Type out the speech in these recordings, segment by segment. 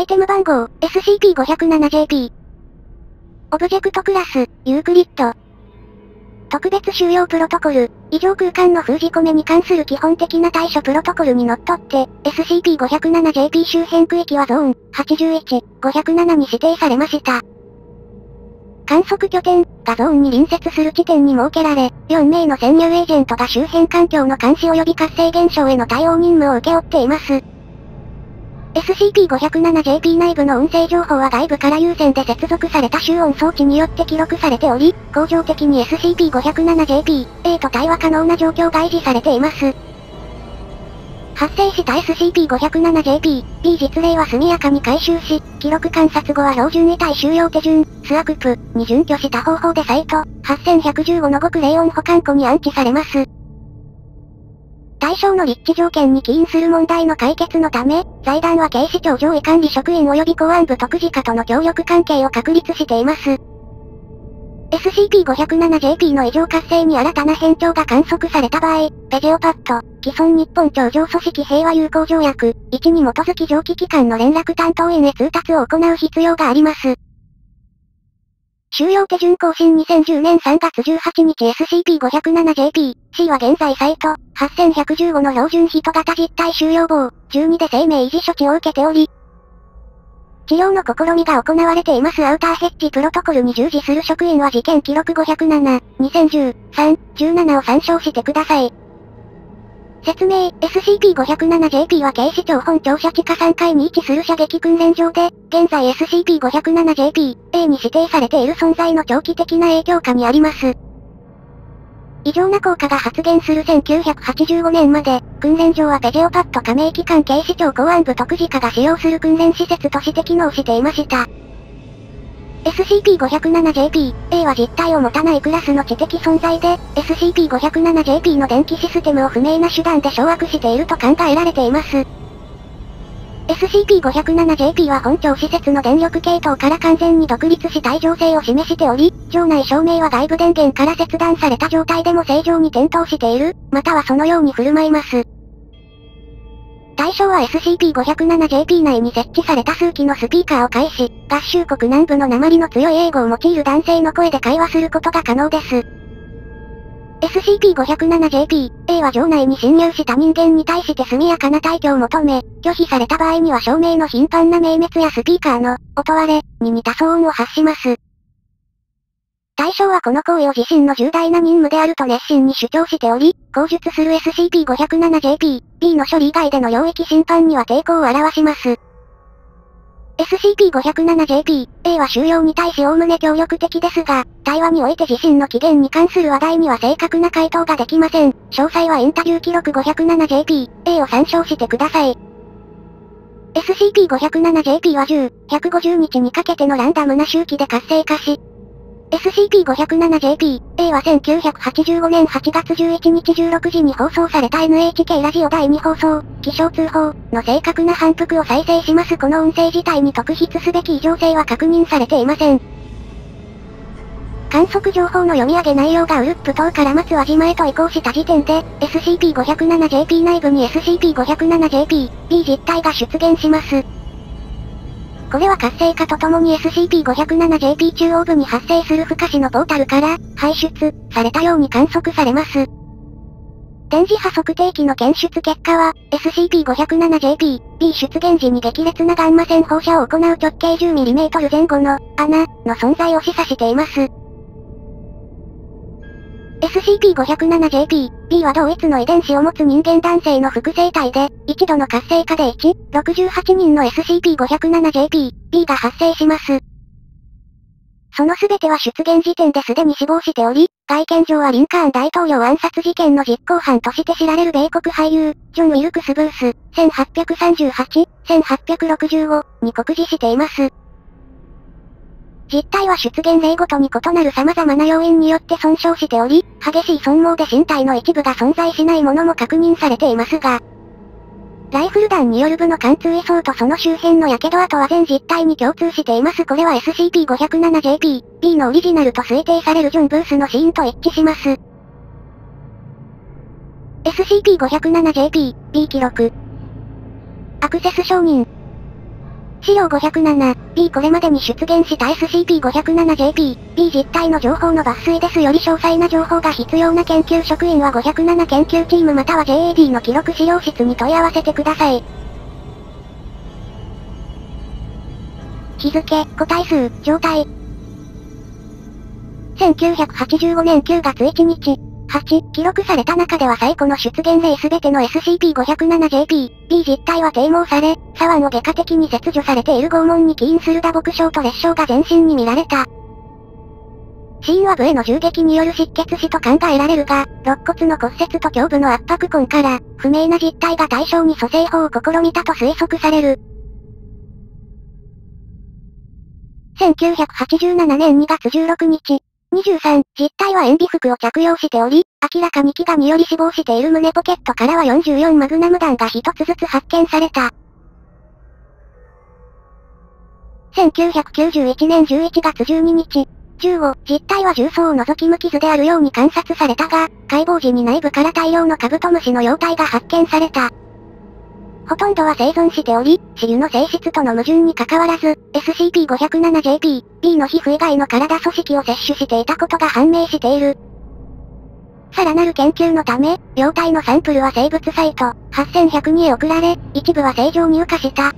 アイテム番号、SCP-507JP。オブジェクトクラス、ユークリッド。特別収容プロトコル、異常空間の封じ込めに関する基本的な対処プロトコルにのっとって、SCP-507JP 周辺区域はゾーン81、507に指定されました。観測拠点がゾーンに隣接する地点に設けられ、4名の潜入エージェントが周辺環境の監視及び活性現象への対応任務を請け負っています。SCP-507JP 内部の音声情報は外部から有線で接続された集音装置によって記録されており、恒常的に SCP-507JP、A と対話可能な状況が維持されています。発生した SCP-507JP、B 実例は速やかに回収し、記録観察後は標準遺体収容手順、スアクプに準拠した方法でサイト、8115の極冷温保管庫に安置されます。対象の立地条件に起因する問題の解決のため、財団は警視庁上位管理職員及び公安部特事課との協力関係を確立しています。SCP-507JP の異常活性に新たな変調が観測された場合、ペジオパッド、既存日本頂上組織平和友好条約、1に基づき上記機関の連絡担当員へ通達を行う必要があります。収容手順更新2010年3月18日 SCP-507JP、C は現在サイト、8115の標準人型実体収容棒、12で生命維持処置を受けており、治療の試みが行われていますアウターヘッジプロトコルに従事する職員は事件記録507、2010、3、17を参照してください。説明、SCP-507JP は警視庁本庁舎地下3階に位置する射撃訓練場で、現在 SCP-507JP、A に指定されている存在の長期的な影響下にあります。異常な効果が発現する1985年まで、訓練場はペジオパッド加盟機関警視庁公安部特事課が使用する訓練施設として機能していました。SCP-507JP、A は実体を持たないクラスの知的存在で、SCP-507JP の電気システムを不明な手段で掌握していると考えられています。SCP-507JP は本庁施設の電力系統から完全に独立した異常性を示しており、場内照明は外部電源から切断された状態でも正常に点灯している、またはそのように振る舞います。対象は SCP-507JP 内に設置された数機のスピーカーを介し、合衆国南部の鉛の強い英語を用いる男性の声で会話することが可能です。SCP-507JP、A は場内に侵入した人間に対して速やかな退去を求め、拒否された場合には照明の頻繁な明滅やスピーカーの、音割れ、に似た騒音を発します。対象はこの行為を自身の重大な任務であると熱心に主張しており、口述する SCP-507JP、B の処理以外での領域侵犯には抵抗を表します。SCP-507JP、A は収容に対し概ね協力的ですが、対話において自身の起源に関する話題には正確な回答ができません。詳細はインタビュー記録 507JP、A を参照してください。SCP-507JP は10、150日にかけてのランダムな周期で活性化し、SCP-507JP、A は1985年8月11日16時に放送された NHK ラジオ第2放送、気象通報の正確な反復を再生しますこの音声自体に特筆すべき異常性は確認されていません。観測情報の読み上げ内容がウルップ島から松輪島へと移行した時点で、SCP-507JP 内部に SCP-507JP、B 実体が出現します。これは活性化とともに SCP-507JP 中央部に発生する不可視のポータルから、排出、されたように観測されます。電磁波測定器の検出結果は、SCP-507JP、B 出現時に激烈なガンマ線放射を行う直径 10mm 前後の、穴、の存在を示唆しています。SCP-507JP、B は同一の遺伝子を持つ人間男性の複製体で、一度の活性化で1、68人の SCP-507JP、B が発生します。その全ては出現時点ですでに死亡しており、外見上はリンカーン大統領暗殺事件の実行犯として知られる米国俳優、ジョン・ウィルクス・ブース、1838、1865に告示しています。実態は出現例ごとに異なる様々な要因によって損傷しており、激しい損耗で身体の一部が存在しないものも確認されていますが、ライフル弾による部の貫通移送とその周辺の火傷跡は全実態に共通しています。これは SCP-507JP、B のオリジナルと推定されるジョン・ブースの死因と一致します。SCP-507JP、B 記録。アクセス承認。資料507、B これまでに出現した SCP-507JP、B 実態の情報の抜粋ですより詳細な情報が必要な研究職員は507研究チームまたは JAD の記録資料室に問い合わせてください。日付、個体数、状態。1985年9月1日。8、記録された中では最古の出現例すべての SCP-507JP、B 実体は低毛され、左腕を外科的に切除されている拷問に起因する打撲傷と裂傷が全身に見られた。死因は部への銃撃による失血死と考えられるが、肋骨の骨折と胸部の圧迫痕から、不明な実態が対象に蘇生法を試みたと推測される。1987年2月16日。23、実態は塩ビ服を着用しており、明らかに飢餓により死亡している胸ポケットからは44マグナム弾が一つずつ発見された。1991年11月12日。15、実態は重曹を除き無傷であるように観察されたが、解剖時に内部から大量のカブトムシの幼体が発見された。ほとんどは生存しており、死油の性質との矛盾に関わらず、SCP-507JP、B の皮膚以外の体組織を摂取していたことが判明している。さらなる研究のため、病体のサンプルは生物サイト、8100に送られ、一部は正常入荷した。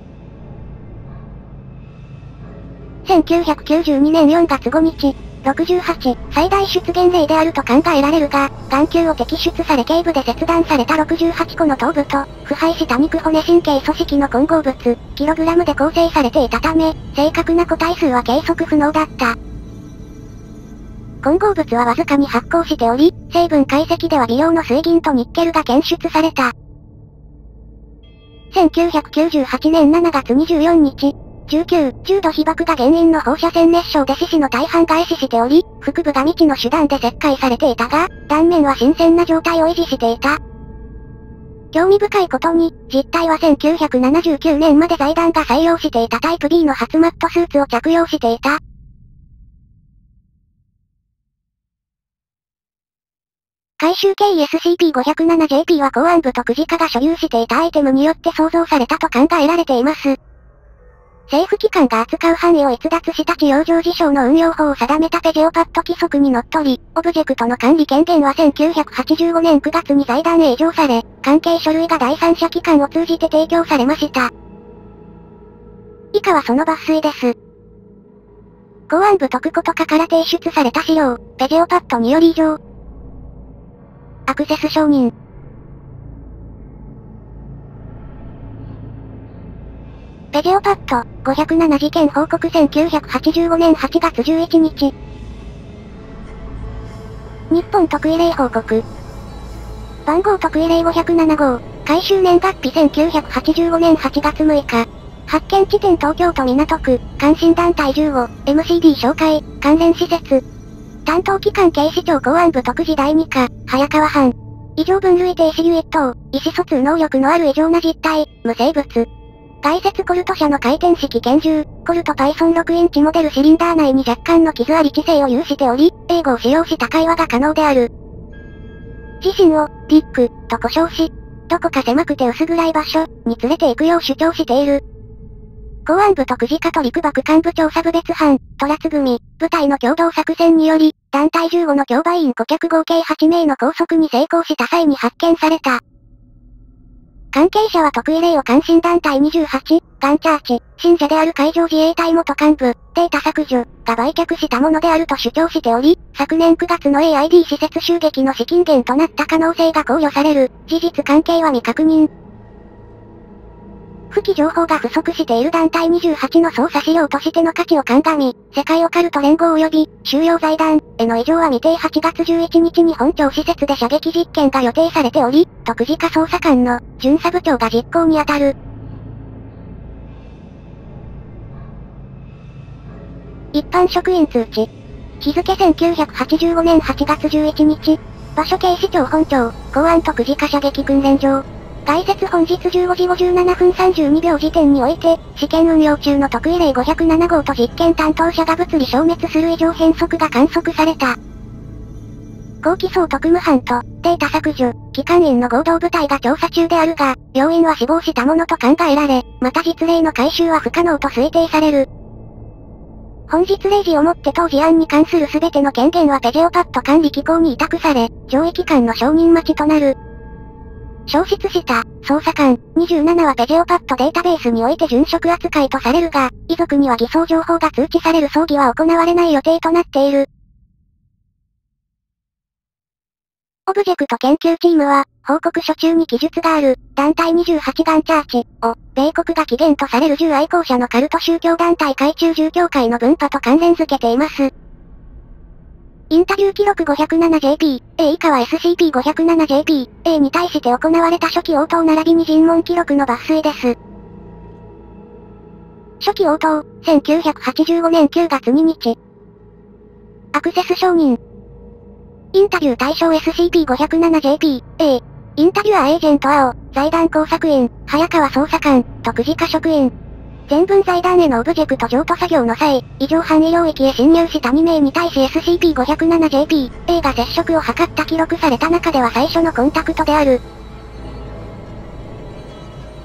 1992年4月5日、68、最大出現例であると考えられるが、眼球を摘出され頸部で切断された68個の頭部と、腐敗した肉骨神経組織の混合物、キログラムで構成されていたため、正確な個体数は計測不能だった。混合物はわずかに発光しており、成分解析では微量の水銀とニッケルが検出された。1998年7月24日、19、重度被爆が原因の放射線熱傷で死死の大半が壊死しており、腹部が未知の手段で切開されていたが、断面は新鮮な状態を維持していた。興味深いことに、実態は1979年まで財団が採用していたタイプ B の初マットスーツを着用していた。回収経緯 SCP-507JP は公安部とクジカが所有していたアイテムによって創造されたと考えられています。政府機関が扱う範囲を逸脱した治療上事象の運用法を定めたペジオパッド規則にのっとり、オブジェクトの管理権限は1985年9月に財団へ移譲され、関係書類が第三者機関を通じて提供されました。以下はその抜粋です。公安部特ことかから提出された資料、ペジオパッドにより以上。アクセス承認。ペジオパッド、507事件報告1985年8月11日。日本特異例報告。番号特異例507号、回収年月日1985年8月6日。発見地点東京都港区、関心団体15、MCD 紹介、関連施設。担当機関警視庁公安部特事第2課、早川藩。異常分類停止ユイット意思疎通能力のある異常な実態、無生物。外接コルト社の回転式拳銃、コルト Python6 インチモデルシリンダー内に若干の傷あり知性を有しており、英語を使用した会話が可能である。自身を、ピック、と呼称し、どこか狭くて薄暗い場所、に連れて行くよう主張している。公安部とクジカト陸幕幹部調査部別班、トラツ組、部隊の共同作戦により、団体15の競売員顧客合計8名の拘束に成功した際に発見された。関係者は特異例を関心団体28、ガンチャーチ、信者である海上自衛隊元幹部、データ削除、が売却したものであると主張しており、昨年9月の AID 施設襲撃の資金源となった可能性が考慮される、事実関係は未確認。不記情報が不足している団体28の捜査資料としての価値を鑑み、世界オカルト連合及び、収容財団への異常は未定8月11日に本庁施設で射撃実験が予定されており、特事課捜査官の、巡査部長が実行に当たる。一般職員通知。日付1985年8月11日。場所警視庁本庁、公安特事課射撃訓練場。外説本日15時57分32秒時点において、試験運用中の特異例507号と実験担当者が物理消滅する異常変則が観測された。後期総特務班と、データ削除、機関員の合同部隊が調査中であるが、両員は死亡したものと考えられ、また実例の回収は不可能と推定される。本日0時をもって当事案に関する全ての権限はペジオパッド管理機構に委託され、上位機関の承認待ちとなる。消失した、捜査官、27はペジオパッドデータベースにおいて殉職扱いとされるが、遺族には偽装情報が通知される葬儀は行われない予定となっている。オブジェクト研究チームは、報告書中に記述がある、団体28ガンチャーチを、米国が起源とされる銃愛好者のカルト宗教団体海中銃教会の分派と関連付けています。インタビュー記録 507JP、A 以下は SCP-507JP、A に対して行われた初期応答並びに尋問記録の抜粋です。初期応答、1985年9月2日。アクセス承認。インタビュー対象 SCP-507JP、A。インタビュアーエージェント青、財団工作員、早川捜査官、徳次課職員、全文財団へのオブジェクト譲渡作業の際、異常範囲領域へ侵入した2名に対し SCP-507JP、A が接触を図った記録された中では最初のコンタクトである。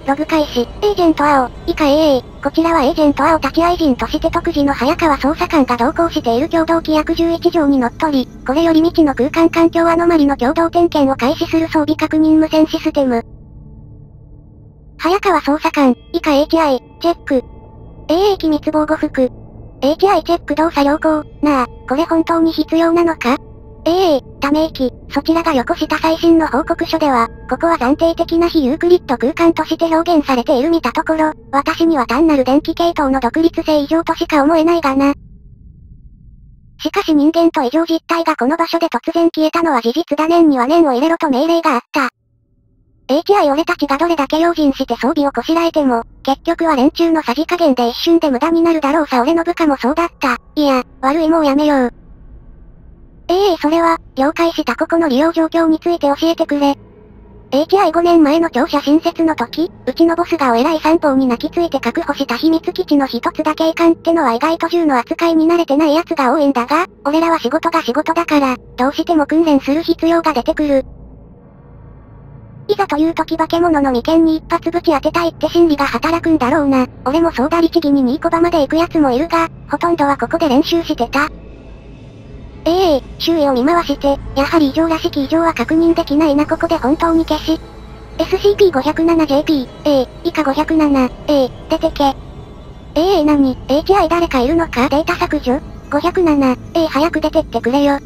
ログ開始、エージェント青、以下 AA、こちらはエージェント青立ち会人として特自の早川捜査官が同行している共同規約11条にのっとり、これより未知の空間環境アノマリの共同点検を開始する装備確認無線システム、早川捜査官、以下 HI、チェック。AA 機密防護服。HI チェック動作良好。なあ、これ本当に必要なのか ?AA、ため息、そちらがよこした最新の報告書では、ここは暫定的な非ユークリッド空間として表現されている見たところ、私には単なる電気系統の独立性異常としか思えないがな。しかし人間と異常実態がこの場所で突然消えたのは事実だ念には念を入れろと命令があった。HI 俺たちがどれだけ用心して装備をこしらえても、結局は連中のさじ加減で一瞬で無駄になるだろうさ俺の部下もそうだった。いや、悪いもうやめよう。ええそれは、了解したここの利用状況について教えてくれ。HI5 年前の庁舎新設の時、うちのボスがお偉い三方に泣きついて確保した秘密基地の一つだけ遺憾ってのは意外と銃の扱いに慣れてない奴が多いんだが、俺らは仕事が仕事だから、どうしても訓練する必要が出てくる。いざという時化け物の眉間に一発ぶち当てたいって心理が働くんだろうな。俺もそうだ律儀にニーコバまで行く奴もいるが、ほとんどはここで練習してた。ええ周囲を見回して、やはり異常らしき異常は確認できないなここで本当に消し。SCP-507JP、A、以下507、A、出てけ。ええ何 ?HI 誰かいるのか？データ削除 ?507、A 早く出てってくれよ。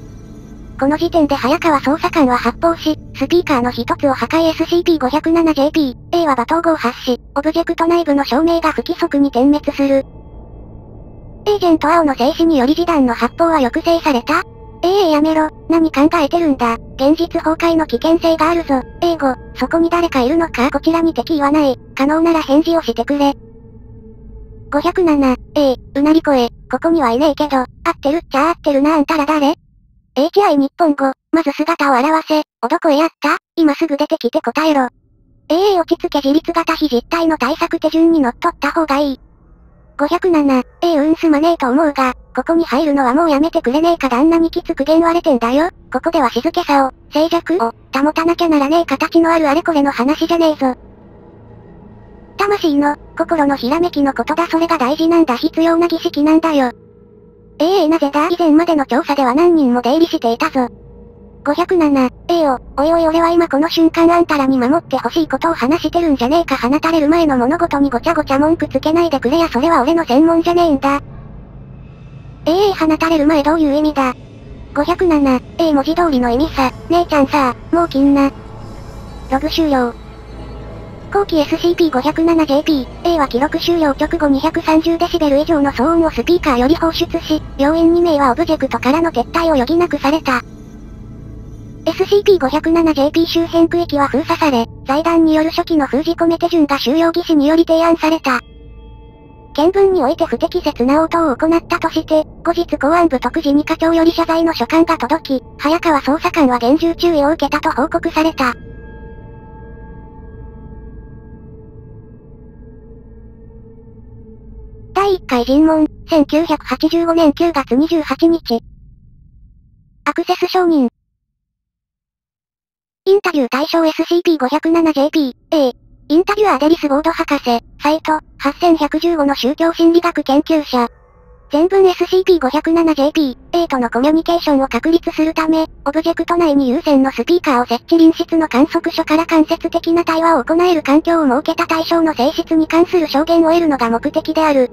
この時点で早川捜査官は発砲し、スピーカーの一つを破壊 SCP-507JP、A は罵倒語を発し、オブジェクト内部の照明が不規則に点滅する。エージェント青の静止により示談の発砲は抑制された？ええやめろ、何考えてるんだ？現実崩壊の危険性があるぞ。英語、そこに誰かいるのか？こちらに敵言わない。可能なら返事をしてくれ。507、ええ、うなり声、ここにはいねえけど、合ってるっちゃ合ってるなあんたら誰？HI 日本語、まず姿を現せ、おどこへやった？今すぐ出てきて答えろ。AA 落ち着け自立型非実体の対策手順にのっとった方がいい。507、A うんすまねえと思うが、ここに入るのはもうやめてくれねえか旦那にきつく言われてんだよ。ここでは静けさを、静寂を、保たなきゃならねえ形のあるあれこれの話じゃねえぞ。魂の、心のひらめきのことだそれが大事なんだ必要な儀式なんだよ。ええ、なぜだ以前までの調査では何人も出入りしていたぞ。507、ええー、お、いおい俺は今この瞬間あんたらに守ってほしいことを話してるんじゃねえか放たれる前の物事にごちゃごちゃ文句つけないでくれやそれは俺の専門じゃねえんだ。ええ、放たれる前どういう意味だ ?507、ええ文字通りの意味さ、姉ちゃんさ、もう金な。ログ終了。後期 SCP-507JP、A は記録終了直後 230dB 以上の騒音をスピーカーより放出し、病院2名はオブジェクトからの撤退を余儀なくされた。SCP-507JP 周辺区域は封鎖され、財団による初期の封じ込め手順が収容技師により提案された。見聞において不適切な応答を行ったとして、後日公安部特事二課長より謝罪の書簡が届き、早川捜査官は厳重注意を受けたと報告された。第1回尋問、1985年9月28日。アクセス承認。インタビュー対象 SCP-507JP、A。インタビュアーデリス・ウォード博士、サイト、8115の宗教心理学研究者。全文 SCP-507JP、A とのコミュニケーションを確立するため、オブジェクト内に有線のスピーカーを設置臨室の観測所から間接的な対話を行える環境を設けた対象の性質に関する証言を得るのが目的である。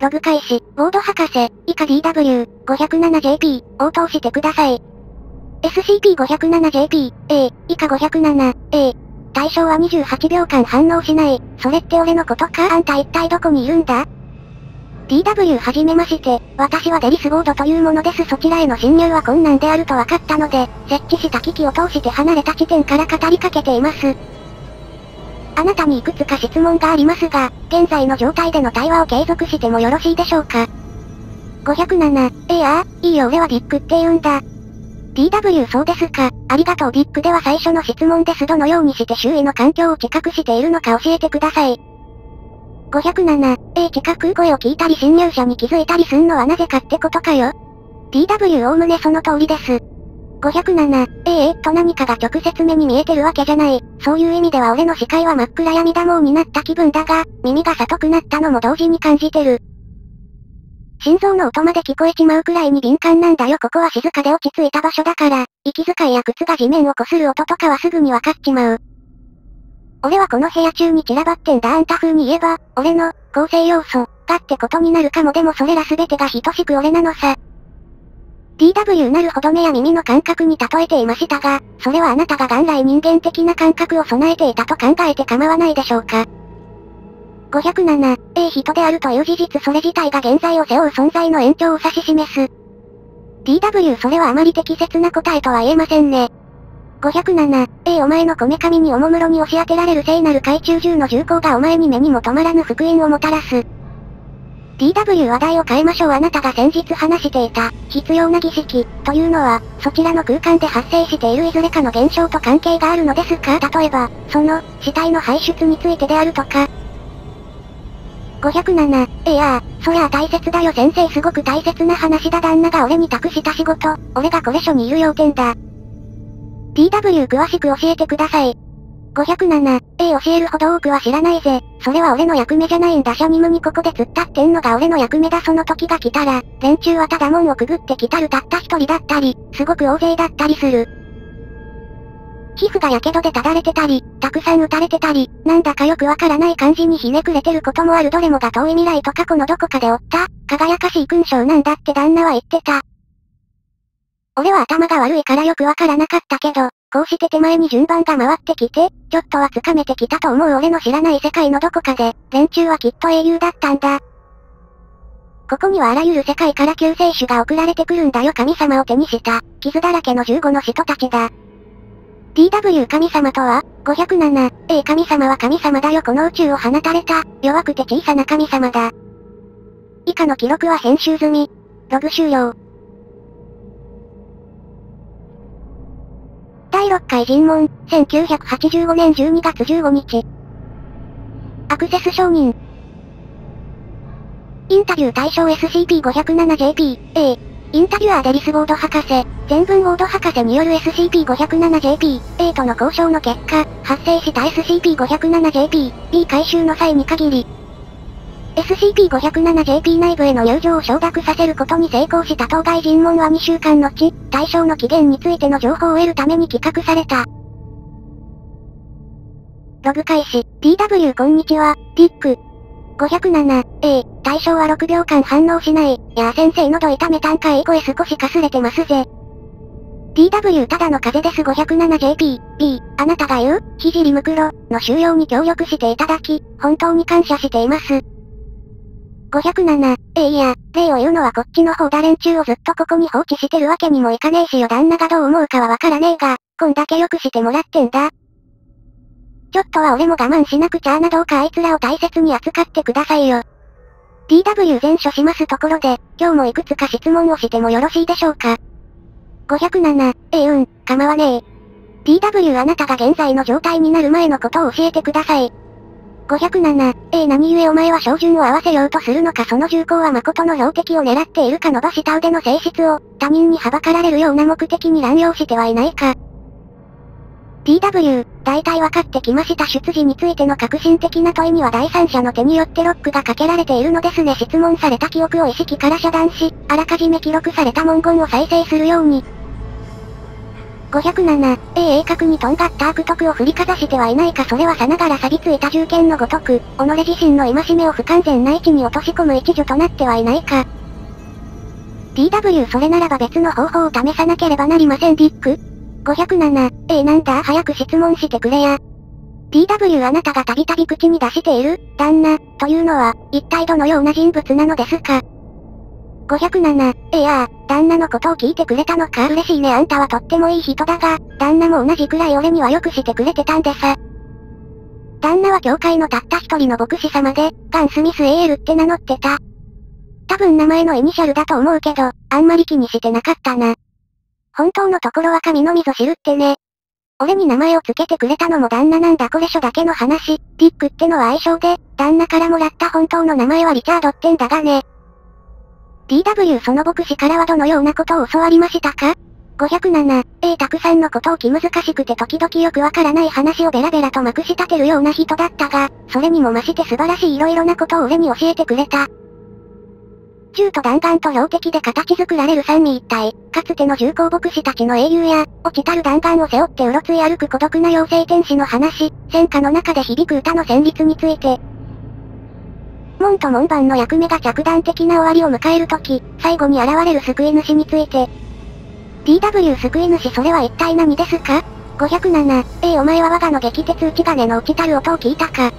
ログ開始、ボード博士、以下 DW、507JP、応答してください。SCP-507JP、A、以下507、A。対象は28秒間反応しない。それって俺のことか？あんた一体どこにいるんだ ?DW はじめまして、私はデリスボードというものです。そちらへの侵入は困難であると分かったので、設置した機器を通して離れた地点から語りかけています。あなたにいくつか質問がありますが、現在の状態での対話を継続してもよろしいでしょうか ?507、ええあ、いいよ俺はビッグって言うんだ。DW そうですか。ありがとうビッグでは最初の質問です。どのようにして周囲の環境を知覚しているのか教えてください。507、A 知覚声を聞いたり侵入者に気づいたりすんのはなぜかってことかよ。DW おおむねその通りです。507、ええー、と何かが直接目に見えてるわけじゃない。そういう意味では俺の視界は真っ暗闇だもうになった気分だが、耳が里くなったのも同時に感じてる。心臓の音まで聞こえちまうくらいに敏感なんだよここは静かで落ち着いた場所だから、息遣いや靴が地面を擦る音とかはすぐにわかっちまう。俺はこの部屋中に散らばってんだあんた風に言えば、俺の、構成要素、がってことになるかもでもそれら全てが等しく俺なのさ。DW なるほど目や耳の感覚に例えていましたが、それはあなたが元来人間的な感覚を備えていたと考えて構わないでしょうか。507、A 人であるという事実それ自体が現在を背負う存在の延長を指し示す。DW それはあまり適切な答えとは言えませんね。507、A お前のこめかみにおもむろに押し当てられる聖なる海中銃の銃口がお前に目にも止まらぬ福音をもたらす。DW 話題を変えましょうあなたが先日話していた、必要な儀式、というのは、そちらの空間で発生しているいずれかの現象と関係があるのですか？例えば、その、死体の排出についてであるとか、507、いやそりゃあ大切だよ先生すごく大切な話だ旦那が俺に託した仕事、俺がこれ所にいる要点だ。DW 詳しく教えてください。507、A 教えるほど多くは知らないぜ。それは俺の役目じゃないんだシャニムにここで突っ立ってんのが俺の役目だその時が来たら、連中はただ門をくぐってきたるたった一人だったり、すごく大勢だったりする。皮膚が火傷でただれてたり、たくさん撃たれてたり、なんだかよくわからない感じにひねくれてることもあるどれもが遠い未来と過去のどこかで追った、輝かしい勲章なんだって旦那は言ってた。俺は頭が悪いからよくわからなかったけど、こうして手前に順番が回ってきて、ちょっとはつかめてきたと思う俺の知らない世界のどこかで、連中はきっと英雄だったんだ。ここにはあらゆる世界から救世主が送られてくるんだよ神様を手にした、傷だらけの15の人たちだ。DW 神様とは、507、A 神様は神様だよこの宇宙を放たれた、弱くて小さな神様だ。以下の記録は編集済み。ログ終了。第6回尋問、1985年12月15日。アクセス承認。インタビュー対象 SCP-507JP、A。インタビュアーデリスボード博士、全文ボード博士による SCP-507JP、A との交渉の結果、発生した SCP-507JP、B 回収の際に限り、SCP-507JP 内部への入場を承諾させることに成功した当該尋問は2週間後、対象の期限についての情報を得るために企画された。ログ開始、DW こんにちは、ディック。507、A、対象は6秒間反応しない。やあ先生喉痛めたんかい声少しかすれてますぜ。DW ただの風です 507JP、B、あなたが言う、肘リムクロ、の収容に協力していただき、本当に感謝しています。507、えいや、例を言うのはこっちの方だ連中をずっとここに放置してるわけにもいかねえしよ旦那がどう思うかはわからねえが、こんだけよくしてもらってんだ。ちょっとは俺も我慢しなくちゃなどうかあいつらを大切に扱ってくださいよ。DW 全処しますところで、今日もいくつか質問をしてもよろしいでしょうか。507、ええうん、構わねえ。DW あなたが現在の状態になる前のことを教えてください。507、A 何故お前は照準を合わせようとするのかその銃口は誠の標的を狙っているか伸ばした腕の性質を、他人にはばかられるような目的に乱用してはいないか。TW、大体分かってきました出自についての革新的な問いには第三者の手によってロックがかけられているのですね。質問された記憶を意識から遮断し、あらかじめ記録された文言を再生するように、507、A 鋭角にとんがった悪徳を振りかざしてはいないかそれはさながら錆びついた銃剣のごとく、己自身の戒めを不完全な位置に落とし込む一助となってはいないか。TW それならば別の方法を試さなければなりません。ビッグ。?507、A なんだ？早く質問してくれや。TW あなたがたびたび口に出している、旦那、というのは、一体どのような人物なのですか？507、いや旦那のことを聞いてくれたのか？嬉しいねあんたはとってもいい人だが、旦那も同じくらい俺にはよくしてくれてたんでさ。旦那は教会のたった一人の牧師様で、ガン・スミス・エールって名乗ってた。多分名前のイニシャルだと思うけど、あんまり気にしてなかったな。本当のところは神の溝知るってね。俺に名前を付けてくれたのも旦那なんだこれ書だけの話、リックってのは愛称で、旦那からもらった本当の名前はリチャードってんだがね。TW その牧師からはどのようなことを教わりましたか ?507、A たくさんのことを気難しくて時々よくわからない話をベラベラとまくし立てるような人だったが、それにも増して素晴らしい色々なことを俺に教えてくれた。銃と弾丸と標的で形作られる三位一体、かつての重工牧師たちの英雄や、落ちたる弾丸を背負ってうろつい歩く孤独な妖精天使の話、戦火の中で響く歌の旋律について、門と門番の役目が着弾的な終わりを迎えるとき、最後に現れる救い主について。TW 救い主それは一体何ですか ?507、A お前は我がの激鉄打ち金の落ちたる音を聞いたか？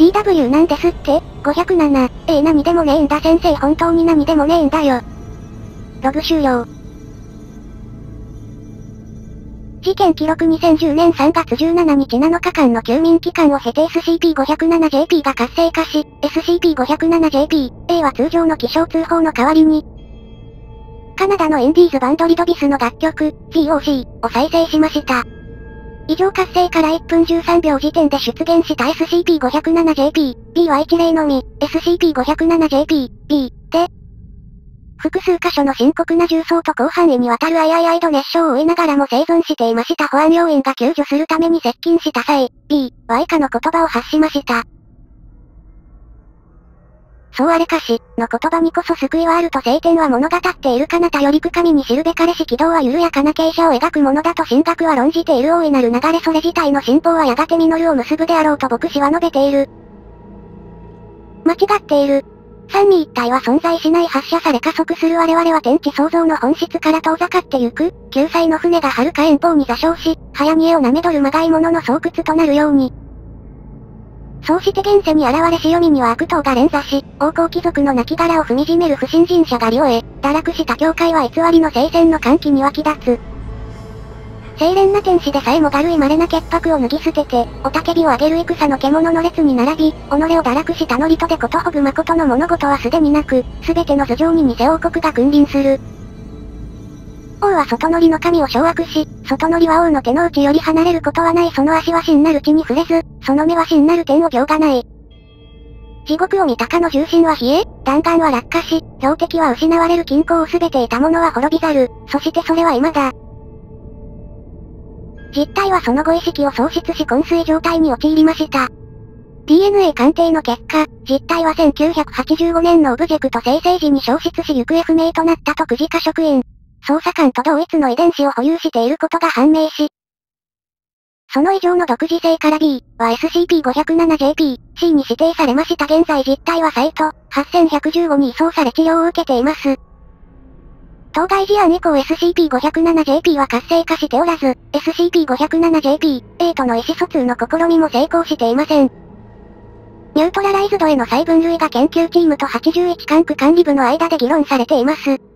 ?TW なんですって ?507、A 何でもねえんだ先生本当に何でもねえんだよ。ログ終了。事件記録2010年3月17日7日間の休眠期間を経て SCP-507JP が活性化し、SCP-507JP、A は通常の気象通報の代わりに、カナダのインディーズバンドリドビスの楽曲、GOC を再生しました。異常活性から1分13秒時点で出現した SCP-507JP、B は一例のみ、SCP-507JP、B、で、複数箇所の深刻な重曹と広範囲にわたるアイアイアイド熱傷を負いながらも生存していました保安要員が救助するために接近した際、B、は以下の言葉を発しました。そうあれかし、の言葉にこそ救いはあると聖典は物語っているかなたよりく神に知るべかれし軌道は緩やかな傾斜を描くものだと神学は論じている大いなる流れそれ自体の進歩はやがて実るを結ぶであろうと牧師は述べている。間違っている。三位一体は存在しない発射され加速する我々は天地創造の本質から遠ざかってゆく、救済の船が遥か遠方に座礁し、早見えを舐め取るまがい物の巣窟となるように。そうして現世に現れ潮見には悪党が連座し、王侯貴族の亡骸を踏みじめる不信心者が利を得、堕落した教会は偽りの聖戦の歓喜に湧き立つ。清廉な天使でさえも軽い稀な潔白を脱ぎ捨てて、おたけびを上げる戦の獣の列に並び、己を堕落したノリとでことほぐ誠の物事はすでになく、すべての頭上に偽王国が君臨する。王は外乗りの神を掌握し、外乗りは王の手の内より離れることはないその足は真なる地に触れず、その目は真なる天を行がない。地獄を見たかの重心は冷え、弾丸は落下し、標的は失われる均衡をすべて得たものは滅びざる、そしてそれは未だ、実態はその後意識を喪失し昏睡状態に陥りました。DNA 鑑定の結果、実態は1985年のオブジェクト生成時に消失し行方不明となったと9時化職員。捜査官と同一の遺伝子を保有していることが判明し、その以上の独自性から B は SCP-507JP、C に指定されました現在実態はサイト8115に移送され治療を受けています。当該事案以降 SCP-507JP は活性化しておらず、SCP-507JP、A との意思疎通の試みも成功していません。ニュートラライズドへの再分類が研究チームと81管区管理部の間で議論されています。